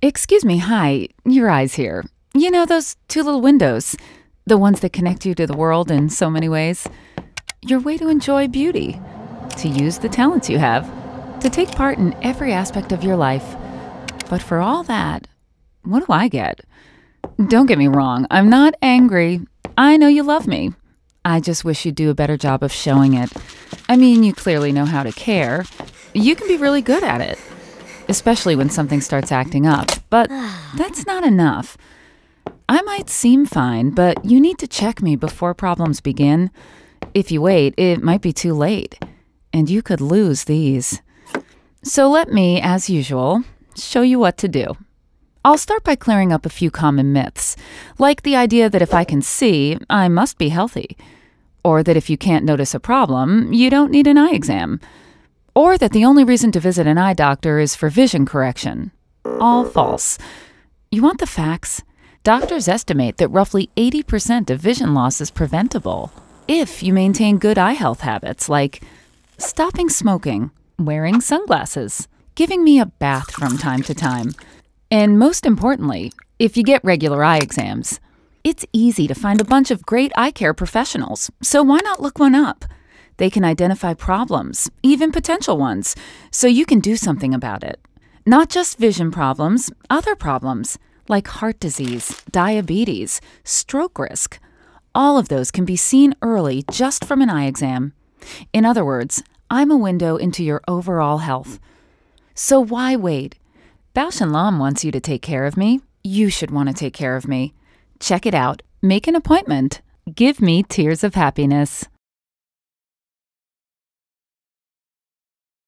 Excuse me, hi. Your eyes here. You know those two little windows? The ones that connect you to the world in so many ways? Your way to enjoy beauty, to use the talents you have, to take part in every aspect of your life. But for all that, what do I get? Don't get me wrong, I'm not angry. I know you love me. I just wish you'd do a better job of showing it. I mean, you clearly know how to care. You can be really good at it, especially when something starts acting up. But that's not enough. I might seem fine, but you need to check me before problems begin. If you wait, it might be too late, and you could lose these. So let me, as usual, show you what to do. I'll start by clearing up a few common myths, like the idea that if I can see, I must be healthy, or that if you can't notice a problem, you don't need an eye exam, or that the only reason to visit an eye doctor is for vision correction. All false. You want the facts? Doctors estimate that roughly 80% of vision loss is preventable if you maintain good eye health habits like stopping smoking, wearing sunglasses, giving me a bath from time to time, and most importantly, if you get regular eye exams. It's easy to find a bunch of great eye care professionals, so why not look one up? They can identify problems, even potential ones, so you can do something about it. Not just vision problems, other problems like heart disease, diabetes, stroke risk. All of those can be seen early just from an eye exam. In other words, I'm a window into your overall health. So why wait? Bausch & Lomb wants you to take care of me. You should want to take care of me. Check it out. Make an appointment. Give me tears of happiness.